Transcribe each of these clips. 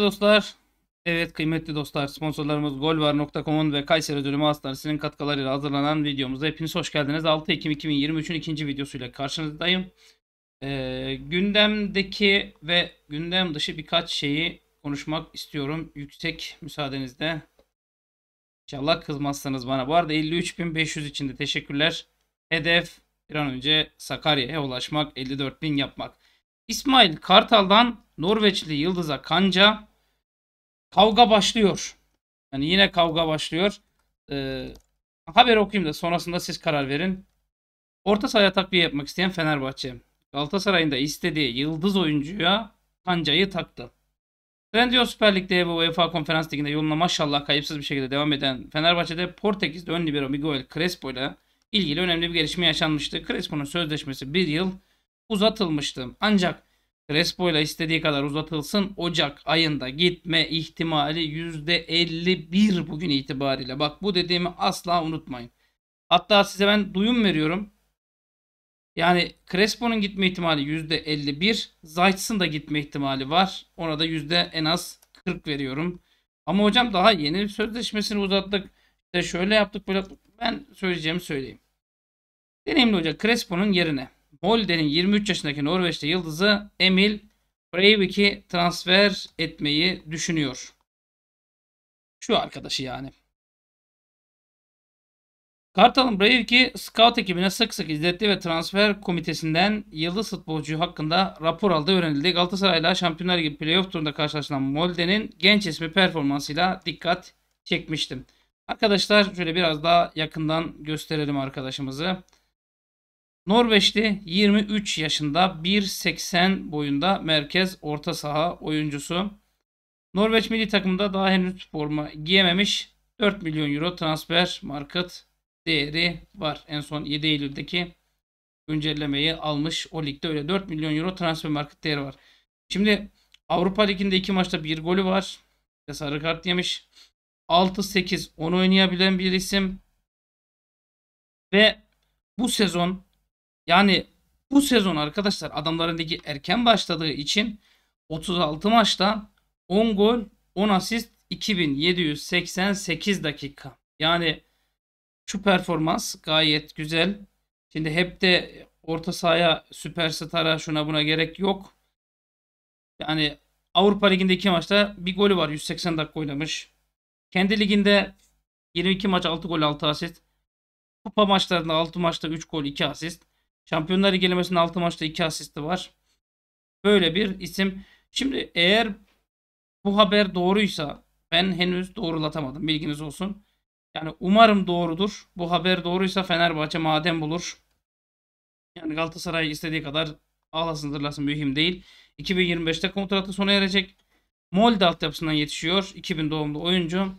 dostlar. Evet kıymetli dostlar sponsorlarımız golvar.com'un ve Kayseri Ödülü Hastanesi'nin katkılarıyla hazırlanan videomuza hepiniz hoş geldiniz. 6 Ekim 2023'ün ikinci videosuyla karşınızdayım. Ee, gündemdeki ve gündem dışı birkaç şeyi konuşmak istiyorum. Yüksek müsaadenizle. İnşallah kızmazsınız bana. Bu arada 53.500 içinde teşekkürler. Hedef bir an önce Sakarya'ya ulaşmak, 54.000 yapmak. İsmail Kartal'dan Norveçli Yıldız'a Kanca kavga başlıyor. Yani yine kavga başlıyor. Ee, haber okuyayım da sonrasında siz karar verin. Orta sahaya takviye yapmak isteyen Fenerbahçe. Galatasaray'ın da istediği yıldız oyuncuya Kanca'yı taktı. Trendyol Süper Lig'de ve UEFA Konferans Ligi'nde yoluna maşallah kayıpsız bir şekilde devam eden Fenerbahçe'de Portekiz'de ön libero Miguel Crespo ile ilgili önemli bir gelişme yaşanmıştı. Crespo'nun sözleşmesi bir yıl uzatılmıştı. Ancak Crespo ile istediği kadar uzatılsın. Ocak ayında gitme ihtimali %51 bugün itibariyle. Bak bu dediğimi asla unutmayın. Hatta size ben duyum veriyorum. Yani Crespo'nun gitme ihtimali %51. Zayt'sın da gitme ihtimali var. Ona da yüzde en az 40 veriyorum. Ama hocam daha yeni sözleşmesini uzattık. İşte şöyle yaptık böyle. Ben söyleyeceğimi söyleyeyim. Deneyimli hoca Crespo'nun yerine Molde'nin 23 yaşındaki Norveçli yıldızı Emil Breivik'i transfer etmeyi düşünüyor. Şu arkadaşı yani. Kartal'ın Breivik'i scout ekibine sık sık izletti ve transfer komitesinden yıldız futbolcu hakkında rapor aldığı öğrenildi. Galatasaray'la Şampiyonlar Ligi playoff turunda karşılaşılan Molde'nin genç ismi performansıyla dikkat çekmiştim. Arkadaşlar şöyle biraz daha yakından gösterelim arkadaşımızı. Norveçli 23 yaşında 1.80 boyunda merkez orta saha oyuncusu. Norveç milli takımında daha henüz forma giyememiş. 4 milyon euro transfer market değeri var. En son 7 Eylül'deki güncellemeyi almış. O ligde öyle 4 milyon euro transfer market değeri var. Şimdi Avrupa Ligi'nde iki maçta bir golü var. Sarı kart yemiş. 6-8 onu oynayabilen bir isim. Ve bu sezon yani bu sezon arkadaşlar adamların ligi erken başladığı için 36 maçta 10 gol 10 asist 2788 dakika. Yani şu performans gayet güzel. Şimdi hep de orta sahaya süperstara şuna buna gerek yok. Yani Avrupa Ligi'nde iki maçta bir golü var. 180 dakika oynamış. Kendi liginde 22 maç 6 gol 6 asist. Kupa maçlarında 6 maçta 3 gol 2 asist. Şampiyonlar Ligi elemesinin 6 maçta 2 asisti var. Böyle bir isim. Şimdi eğer bu haber doğruysa ben henüz doğrulatamadım. Bilginiz olsun. Yani umarım doğrudur. Bu haber doğruysa Fenerbahçe madem bulur. Yani Galatasaray istediği kadar ağlasın zırlasın mühim değil. 2025'te kontratı sona erecek. Molde altyapısından yetişiyor. 2000 doğumlu oyuncu.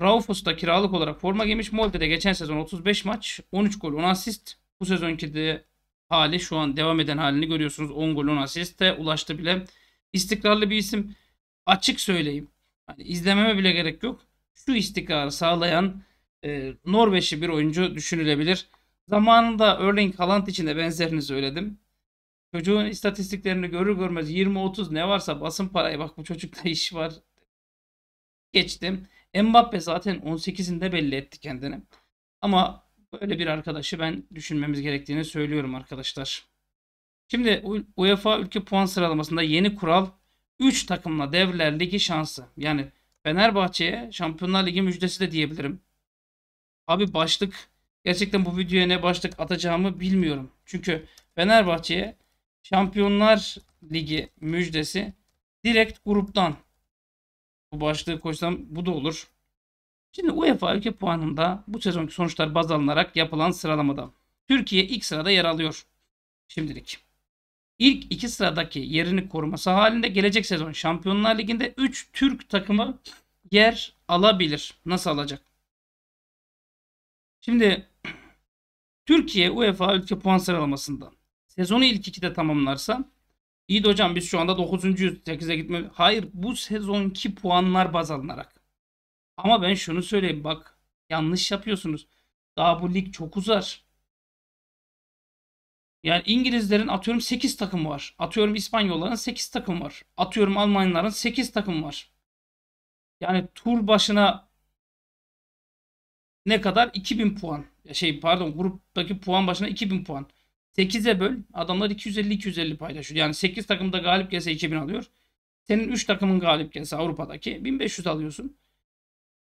Raufus da kiralık olarak forma giymiş. Molde'de geçen sezon 35 maç, 13 gol, 10 asist. Bu sezonki de hali şu an devam eden halini görüyorsunuz. 10 gol 10 asiste ulaştı bile. İstikrarlı bir isim. Açık söyleyeyim. Yani izlememe bile gerek yok. Şu istikrarı sağlayan e, Norveçli bir oyuncu düşünülebilir. Zamanında Erling Haaland için de benzerini söyledim. Çocuğun istatistiklerini görür görmez 20-30 ne varsa basın parayı bak bu çocukta iş var. Geçtim. Mbappe zaten 18'inde belli etti kendini. Ama Böyle bir arkadaşı ben düşünmemiz gerektiğini söylüyorum arkadaşlar. Şimdi UEFA ülke puan sıralamasında yeni kural 3 takımla devler ligi şansı. Yani Fenerbahçe'ye Şampiyonlar Ligi müjdesi de diyebilirim. Abi başlık gerçekten bu videoya ne başlık atacağımı bilmiyorum. Çünkü Fenerbahçe'ye Şampiyonlar Ligi müjdesi direkt gruptan bu başlığı koysam bu da olur. Şimdi UEFA ülke puanında bu sezonki sonuçlar baz alınarak yapılan sıralamada Türkiye ilk sırada yer alıyor şimdilik. İlk iki sıradaki yerini koruması halinde gelecek sezon Şampiyonlar Ligi'nde 3 Türk takımı yer alabilir. Nasıl alacak? Şimdi Türkiye UEFA ülke puan sıralamasında sezonu ilk ikide tamamlarsa iyi de hocam biz şu anda 9. 8'e gitme. Hayır bu sezonki puanlar baz alınarak. Ama ben şunu söyleyeyim bak yanlış yapıyorsunuz. Daha bu lig çok uzar. Yani İngilizlerin atıyorum 8 takım var. Atıyorum İspanyolların 8 takım var. Atıyorum Almanların 8 takım var. Yani tur başına ne kadar? 2000 puan. Şey pardon gruptaki puan başına 2000 puan. 8'e böl. Adamlar 250-250 paylaşıyor. Yani 8 takımda galip gelse 2000 alıyor. Senin 3 takımın galip gelse Avrupa'daki 1500 alıyorsun.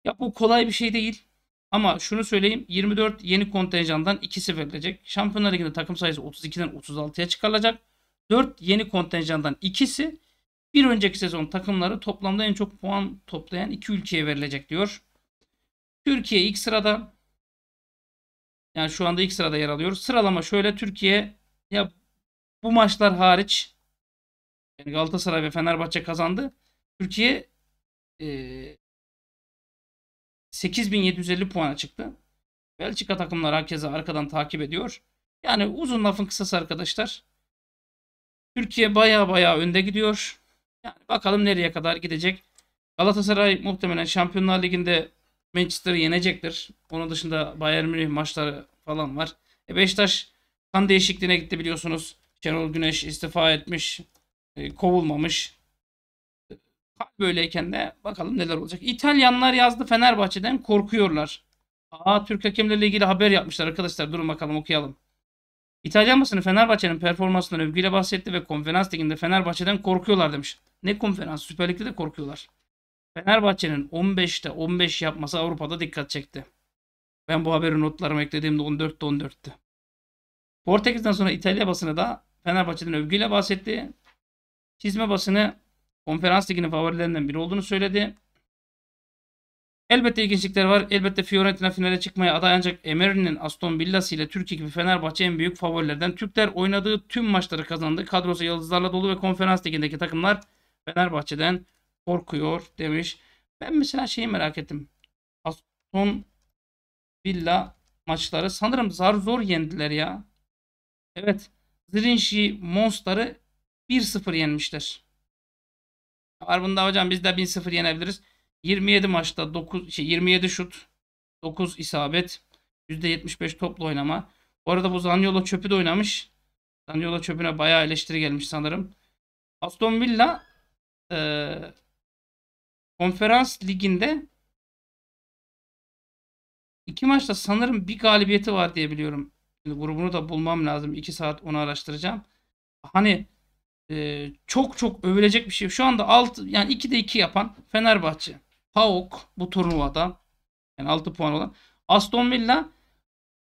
Ya bu kolay bir şey değil. Ama şunu söyleyeyim 24 yeni kontenjandan ikisi verilecek. Şampiyonlar Ligi'nde takım sayısı 32'den 36'ya çıkarılacak. 4 yeni kontenjandan ikisi bir önceki sezon takımları toplamda en çok puan toplayan iki ülkeye verilecek diyor. Türkiye ilk sırada. Yani şu anda ilk sırada yer alıyor. Sıralama şöyle Türkiye ya bu maçlar hariç yani Galatasaray ve Fenerbahçe kazandı. Türkiye e, 8750 puana çıktı. Belçika takımları herkese arkadan takip ediyor. Yani uzun lafın kısası arkadaşlar. Türkiye baya baya önde gidiyor. Yani bakalım nereye kadar gidecek. Galatasaray muhtemelen Şampiyonlar Ligi'nde Manchester'ı yenecektir. Onun dışında Bayern Münih maçları falan var. E Beşiktaş kan değişikliğine gitti biliyorsunuz. Şenol Güneş istifa etmiş. E, kovulmamış. Böyleyken de bakalım neler olacak. İtalyanlar yazdı Fenerbahçe'den korkuyorlar. Aa Türk hakemlerle ilgili haber yapmışlar arkadaşlar. Durun bakalım okuyalım. İtalyan basını Fenerbahçe'nin performansından övgüyle bahsetti ve konferans liginde Fenerbahçe'den korkuyorlar demiş. Ne konferans? Süper Lig'de de korkuyorlar. Fenerbahçe'nin 15'te 15 yapması Avrupa'da dikkat çekti. Ben bu haberi notlarıma eklediğimde 14'te 14'tü. Portekiz'den sonra İtalya basını da Fenerbahçe'den övgüyle bahsetti. Çizme basını konferans liginin favorilerinden biri olduğunu söyledi. Elbette ilginçlikler var. Elbette Fiorentina finale çıkmaya aday ancak Emery'nin Aston Villa'sı ile Türkiye gibi Fenerbahçe en büyük favorilerden. Türkler oynadığı tüm maçları kazandı. Kadrosu yıldızlarla dolu ve konferans ligindeki takımlar Fenerbahçe'den korkuyor demiş. Ben mesela şeyi merak ettim. Aston Villa maçları sanırım zar zor yendiler ya. Evet. Zrinci Monster'ı 1-0 yenmişler. Var bunda hocam biz de 1-0 yenebiliriz. 27 maçta 9 şey 27 şut, 9 isabet, %75 toplu oynama. Bu arada bu Zaniolo çöpü de oynamış. Zaniolo çöpüne bayağı eleştiri gelmiş sanırım. Aston Villa e, konferans liginde iki maçta sanırım bir galibiyeti var diye biliyorum. Şimdi grubunu da bulmam lazım. 2 saat onu araştıracağım. Hani e, çok çok övülecek bir şey. Şu anda 6 yani 2'de 2 yapan Fenerbahçe. PAOK bu turnuvada yani 6 puan olan. Aston Villa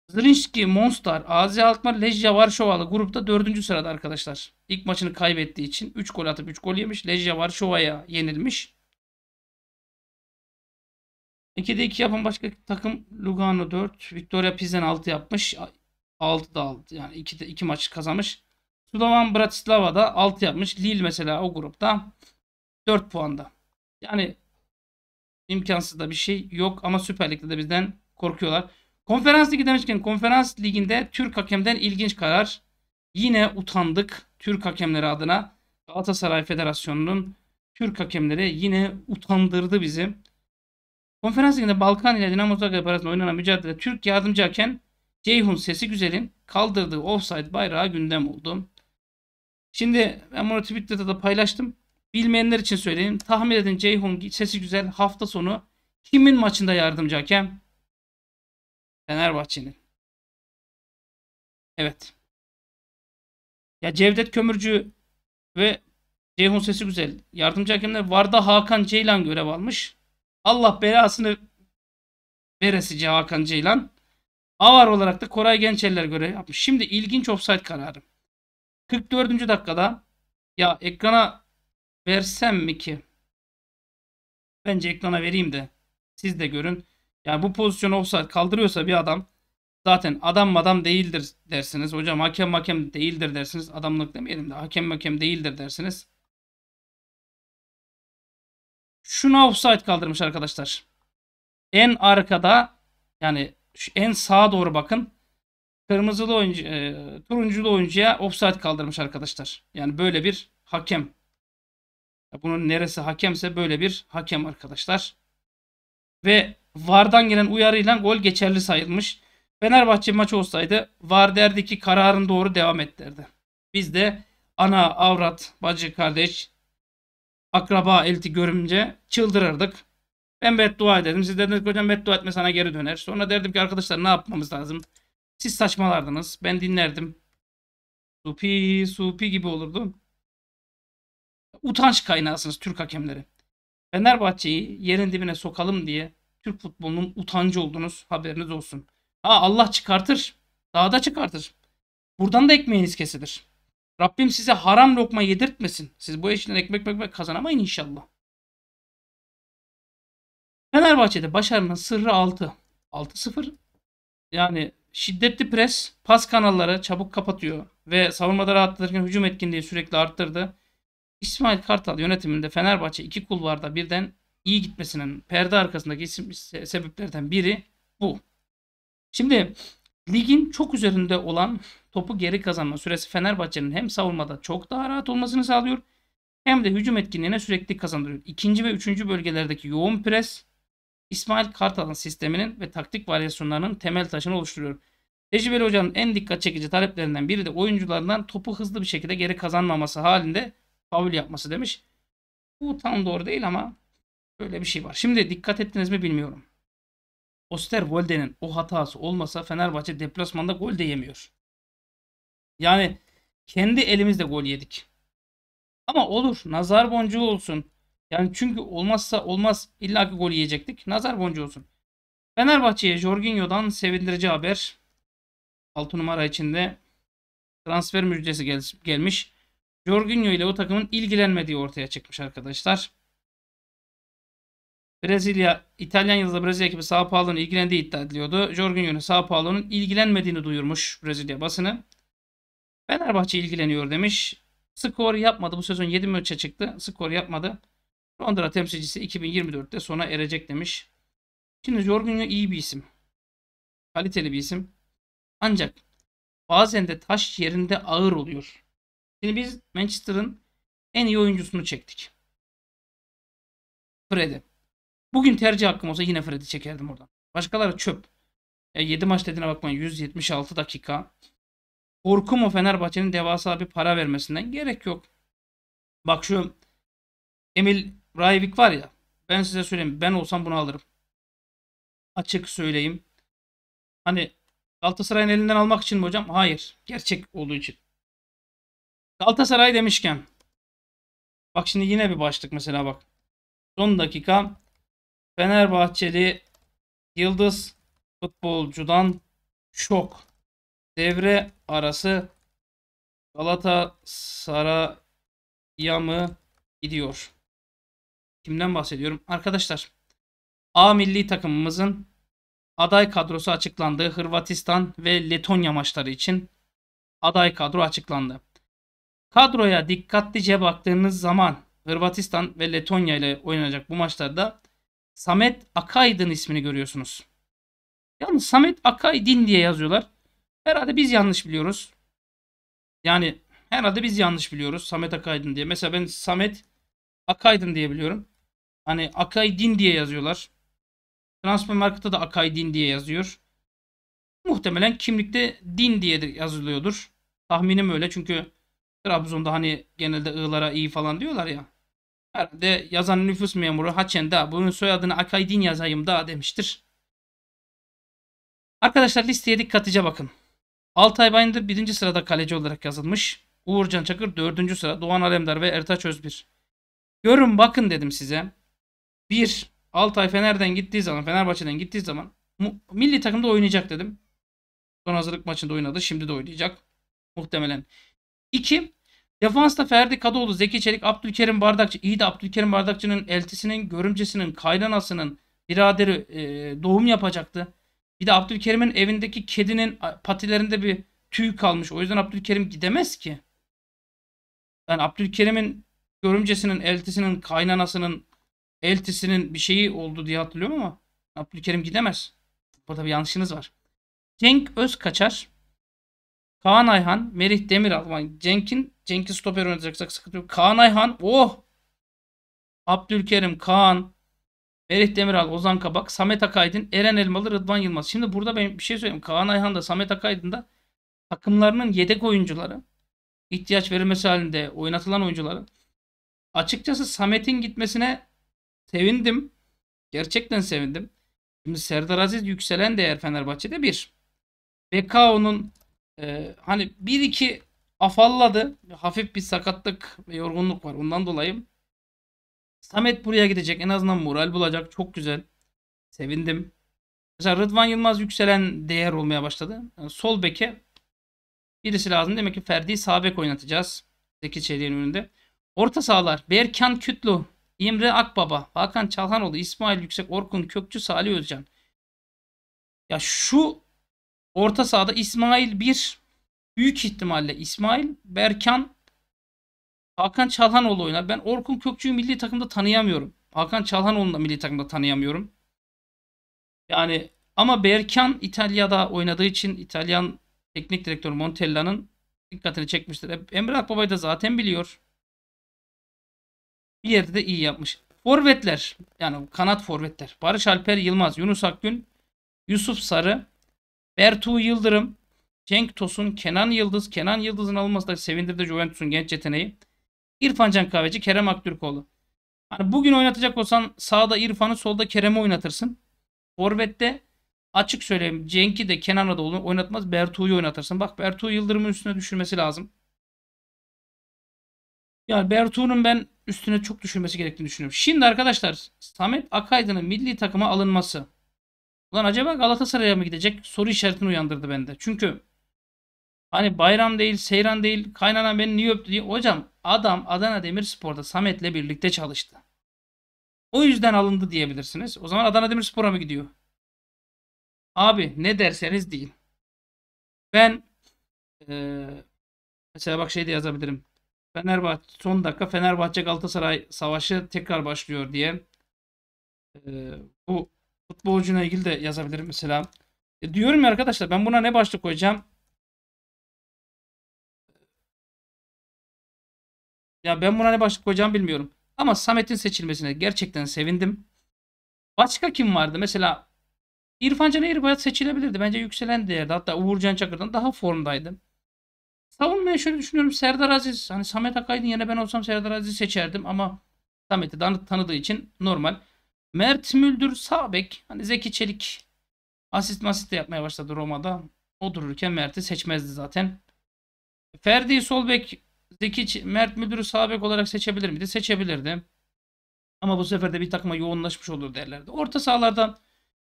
Zrinski, Monster, AZ Alkmaar, Lejia Varşovalı grupta 4. sırada arkadaşlar. İlk maçını kaybettiği için 3 gol atıp 3 gol yemiş. Lejia Varşova'ya yenilmiş. 2'de 2 yapan başka takım Lugano 4, Victoria Pilsen 6 yapmış. 6 da 6 yani 2'de 2 maç kazanmış. Slovan Bratislava da 6 yapmış. Lille mesela o grupta 4 puanda. Yani imkansız da bir şey yok ama Süper Lig'de de bizden korkuyorlar. Konferans Ligi demişken konferans liginde Türk hakemden ilginç karar. Yine utandık Türk hakemleri adına. Galatasaray Federasyonu'nun Türk hakemleri yine utandırdı bizi. Konferans liginde Balkan ile Dinamo Zagreb arasında oynanan mücadele Türk yardımcı hakem Ceyhun Sesi Güzel'in kaldırdığı offside bayrağı gündem oldu. Şimdi ben bunu Twitter'da da paylaştım. Bilmeyenler için söyleyeyim. Tahmin edin Ceyhun Sesi Güzel hafta sonu kimin maçında yardımcı hakem? Fenerbahçe'nin. Evet. Ya Cevdet Kömürcü ve Ceyhun Sesi Güzel yardımcı hakemler Varda Hakan Ceylan görev almış. Allah belasını veresici Hakan Ceylan. Avar olarak da Koray Gençeller görev yapmış. Şimdi ilginç offside kararı. 44. dakikada ya ekrana versem mi ki? Bence ekrana vereyim de siz de görün. Yani bu pozisyonu offside kaldırıyorsa bir adam zaten adam adam değildir dersiniz. Hocam hakem hakem değildir dersiniz. Adamlık demeyelim de hakem hakem değildir dersiniz. Şuna offside kaldırmış arkadaşlar. En arkada yani en sağa doğru bakın. Kırmızılı oyuncu, e, turunculu oyuncuya offside kaldırmış arkadaşlar. Yani böyle bir hakem. Bunun neresi hakemse böyle bir hakem arkadaşlar. Ve VAR'dan gelen uyarıyla gol geçerli sayılmış. Fenerbahçe maçı olsaydı var derdi ki kararın doğru devam et derdi. Biz de ana, avrat, bacı, kardeş, akraba, elti görünce çıldırırdık. Ben beddua ederdim. Siz dediniz ki hocam beddua etme sana geri döner. Sonra derdim ki arkadaşlar ne yapmamız lazım? Siz saçmalardınız. Ben dinlerdim. Supi, supi gibi olurdu. Utanç kaynağısınız Türk hakemleri. Fenerbahçe'yi yerin dibine sokalım diye Türk futbolunun utancı oldunuz. Haberiniz olsun. Ha Allah çıkartır. Daha da çıkartır. Buradan da ekmeğiniz kesilir. Rabbim size haram lokma yedirtmesin. Siz bu işten ekmek ekmek kazanamayın inşallah. Fenerbahçe'de başarının sırrı 6. 6-0. Yani şiddetli pres, pas kanalları çabuk kapatıyor ve savunmada rahatlatırken hücum etkinliği sürekli arttırdı. İsmail Kartal yönetiminde Fenerbahçe iki kulvarda birden iyi gitmesinin perde arkasındaki isim sebeplerden biri bu. Şimdi ligin çok üzerinde olan topu geri kazanma süresi Fenerbahçe'nin hem savunmada çok daha rahat olmasını sağlıyor hem de hücum etkinliğine sürekli kazandırıyor. İkinci ve üçüncü bölgelerdeki yoğun pres İsmail Kartal'ın sisteminin ve taktik varyasyonlarının temel taşını oluşturuyor. Tecrübeli hocanın en dikkat çekici taleplerinden biri de oyuncularından topu hızlı bir şekilde geri kazanmaması halinde faul yapması demiş. Bu tam doğru değil ama böyle bir şey var. Şimdi dikkat ettiniz mi bilmiyorum. Osterwolde'nin o hatası olmasa Fenerbahçe deplasmanda gol de yemiyor. Yani kendi elimizde gol yedik. Ama olur. Nazar boncuğu olsun. Yani çünkü olmazsa olmaz illa ki gol yiyecektik. Nazar boncuğu olsun. Fenerbahçe'ye Jorginho'dan sevindirici haber. 6 numara içinde transfer müjdesi gel gelmiş. Jorginho ile o takımın ilgilenmediği ortaya çıkmış arkadaşlar. Brezilya, İtalyan yıldızı Brezilya ekibi Sao Paulo'nun ilgilendiği iddia ediliyordu. Jorginho'nun Sao Paulo'nun ilgilenmediğini duyurmuş Brezilya basını. Fenerbahçe ilgileniyor demiş. Skor yapmadı. Bu sezon 7 maça çıktı. Skor yapmadı. Londra temsilcisi 2024'te sona erecek demiş. Şimdi Jorginho iyi bir isim. Kaliteli bir isim. Ancak bazen de taş yerinde ağır oluyor. Şimdi biz Manchester'ın en iyi oyuncusunu çektik. Fred'i. Bugün tercih hakkım olsa yine Fred'i çekerdim oradan. Başkaları çöp. Ya 7 maç dediğine bakmayın 176 dakika. Korku mu Fenerbahçe'nin devasa bir para vermesinden gerek yok. Bak şu Emil Raivik var ya ben size söyleyeyim ben olsam bunu alırım. Açık söyleyeyim. Hani Galatasaray'ın elinden almak için mi hocam? Hayır. Gerçek olduğu için. Galatasaray demişken bak şimdi yine bir başlık mesela bak. Son dakika Fenerbahçeli Yıldız futbolcudan şok. Devre arası Galatasaray'a mı gidiyor? Kimden bahsediyorum? Arkadaşlar A milli takımımızın aday kadrosu açıklandı. Hırvatistan ve Letonya maçları için aday kadro açıklandı. Kadroya dikkatlice baktığınız zaman Hırvatistan ve Letonya ile oynanacak bu maçlarda Samet Akaydın ismini görüyorsunuz. Yalnız Samet Akaydin diye yazıyorlar. Herhalde biz yanlış biliyoruz. Yani herhalde biz yanlış biliyoruz Samet Akaydın diye. Mesela ben Samet Akaydın diye biliyorum. Hani Akaydin diye yazıyorlar. Transfer Market'ta da Akaydin diye yazıyor. Muhtemelen kimlikte din diye yazılıyordur. Tahminim öyle çünkü Trabzon'da hani genelde ığlara iyi falan diyorlar ya. Herhalde yazan nüfus memuru Haçen da bunun soyadını Akaydin yazayım da demiştir. Arkadaşlar listeye dikkatlice bakın. Altay Bayındır birinci sırada kaleci olarak yazılmış. Uğurcan Çakır dördüncü sıra. Doğan Alemdar ve Ertaç Özbir. Görün bakın dedim size. Bir Altay Fener'den gittiği zaman Fenerbahçe'den gittiği zaman milli takımda oynayacak dedim. Son hazırlık maçında oynadı. Şimdi de oynayacak. Muhtemelen. 2. Defansta Ferdi Kadıoğlu, Zeki Çelik, Abdülkerim Bardakçı. İyi de Abdülkerim Bardakçı'nın eltisinin, görümcesinin, kaynanasının biraderi e, doğum yapacaktı. Bir de Abdülkerim'in evindeki kedinin patilerinde bir tüy kalmış. O yüzden Abdülkerim gidemez ki. Yani Abdülkerim'in görümcesinin, eltisinin, kaynanasının, eltisinin bir şeyi oldu diye hatırlıyorum ama Abdülkerim gidemez. Burada bir yanlışınız var. Cenk Özkaçar Kaan Ayhan, Merih Demiral. Yani Cenk'in Cenk'i stoper oynatacaksak sıkıntı yok. Kaan Ayhan, oh! Abdülkerim, Kaan. Merih Demiral, Ozan Kabak, Samet Akaydın, Eren Elmalı, Rıdvan Yılmaz. Şimdi burada ben bir şey söyleyeyim. Kaan Ayhan da Samet Akaydın da takımlarının yedek oyuncuları. ihtiyaç verilmesi halinde oynatılan oyuncuları. Açıkçası Samet'in gitmesine sevindim. Gerçekten sevindim. Şimdi Serdar Aziz yükselen değer Fenerbahçe'de bir. BKO'nun e, hani bir iki afalladı. Hafif bir sakatlık ve yorgunluk var. Ondan dolayı Samet buraya gidecek. En azından moral bulacak. Çok güzel. Sevindim. Mesela Rıdvan Yılmaz yükselen değer olmaya başladı. Yani sol beke birisi lazım. Demek ki Ferdi sağ bek oynatacağız. Zeki Çelik'in önünde. Orta sahalar. Berkan Kütlü, İmre Akbaba, Hakan Çalhanoğlu, İsmail Yüksek, Orkun Kökçü, Salih Özcan. Ya şu orta sahada İsmail bir büyük ihtimalle İsmail, Berkan, Hakan Çalhanoğlu oynar. Ben Orkun Kökçü'yü milli takımda tanıyamıyorum. Hakan Çalhanoğlu'nu da milli takımda tanıyamıyorum. Yani ama Berkan İtalya'da oynadığı için İtalyan teknik direktör Montella'nın dikkatini çekmiştir. Emre Akbaba'yı da zaten biliyor. Bir yerde de iyi yapmış. Forvetler yani kanat forvetler. Barış Alper Yılmaz, Yunus Akgün, Yusuf Sarı, Bertu Yıldırım, Cenk Tosun, Kenan Yıldız. Kenan Yıldız'ın alınması da sevindirdi Juventus'un genç yeteneği. İrfan Can Kahveci, Kerem Aktürkoğlu. Hani bugün oynatacak olsan sağda İrfan'ı solda Kerem'i oynatırsın. Forvet'te açık söyleyeyim Cenk'i de Kenan'ı da oynatmaz. Bertu'yu oynatırsın. Bak Bertu Yıldırım'ın üstüne düşürmesi lazım. Yani Bertu'nun ben üstüne çok düşürmesi gerektiğini düşünüyorum. Şimdi arkadaşlar Samet Akaydın'ın milli takıma alınması. Ulan acaba Galatasaray'a mı gidecek? Soru işaretini uyandırdı bende. Çünkü hani bayram değil, seyran değil, kaynanan beni niye öptü diye. Hocam adam Adana Demirspor'da Samet'le birlikte çalıştı. O yüzden alındı diyebilirsiniz. O zaman Adana Demirspor'a mı gidiyor? Abi ne derseniz değil. Ben ee, mesela bak şey de yazabilirim. Fenerbahçe son dakika Fenerbahçe Galatasaray savaşı tekrar başlıyor diye e, bu futbolcuyla ilgili de yazabilirim mesela. E, diyorum ya arkadaşlar ben buna ne başlık koyacağım? Ya ben buna ne başlık koyacağım bilmiyorum. Ama Samet'in seçilmesine gerçekten sevindim. Başka kim vardı? Mesela İrfan Can Eğribayat seçilebilirdi. Bence yükselen değerdi. Hatta Uğurcan Çakır'dan daha formdaydı. Savunmaya şöyle düşünüyorum. Serdar Aziz. Hani Samet Akaydın yerine ben olsam Serdar Aziz'i seçerdim ama Samet'i tanıdığı için normal. Mert Müldür sağ bek. Hani Zeki Çelik asist masist de yapmaya başladı Roma'da. O dururken Mert'i seçmezdi zaten. Ferdi sol bek Zeki Mert Müldür'ü sağ bek olarak seçebilir miydi? Seçebilirdi. Ama bu sefer de bir takıma yoğunlaşmış olur derlerdi. Orta sahalardan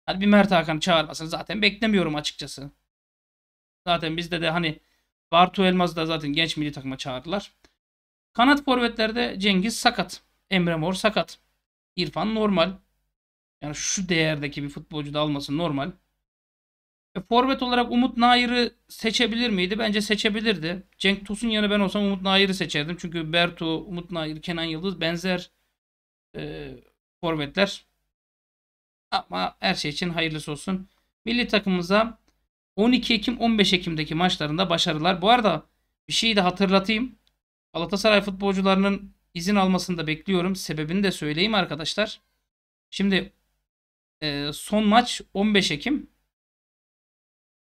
hani bir Mert Hakan çağırmasını zaten beklemiyorum açıkçası. Zaten bizde de hani Bartu Elmaz'ı da zaten genç milli takıma çağırdılar. Kanat forvetlerde Cengiz sakat. Emre Mor sakat. İrfan normal. Yani şu değerdeki bir futbolcu da alması normal. E, forvet olarak Umut Nair'i seçebilir miydi? Bence seçebilirdi. Cenk Tosun yerine ben olsam Umut Nair'i seçerdim. Çünkü Bertu, Umut Nair, Kenan Yıldız benzer e, forvetler. Ama her şey için hayırlısı olsun. Milli takımımıza 12 Ekim 15 Ekim'deki maçlarında başarılar. Bu arada bir şeyi de hatırlatayım. Galatasaray futbolcularının izin almasını da bekliyorum. Sebebini de söyleyeyim arkadaşlar. Şimdi e, son maç 15 Ekim.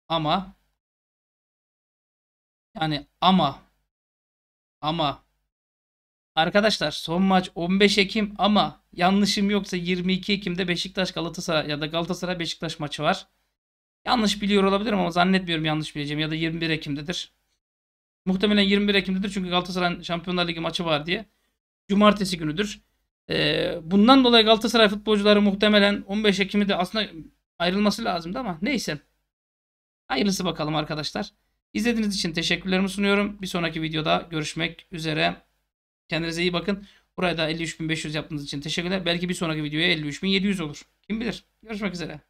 Ama yani ama ama arkadaşlar son maç 15 Ekim ama yanlışım yoksa 22 Ekim'de Beşiktaş Galatasaray ya da Galatasaray Beşiktaş maçı var. Yanlış biliyor olabilirim ama zannetmiyorum yanlış bileceğim ya da 21 Ekim'dedir. Muhtemelen 21 Ekim'dedir çünkü Galatasaray Şampiyonlar Ligi maçı var diye. Cumartesi günüdür. Ee, bundan dolayı Galatasaray futbolcuları muhtemelen 15 Ekim'i de aslında ayrılması lazımdı ama neyse. Hayırlısı bakalım arkadaşlar. İzlediğiniz için teşekkürlerimi sunuyorum. Bir sonraki videoda görüşmek üzere. Kendinize iyi bakın. Buraya da 53.500 yaptığınız için teşekkürler. Belki bir sonraki videoya 53.700 olur. Kim bilir. Görüşmek üzere.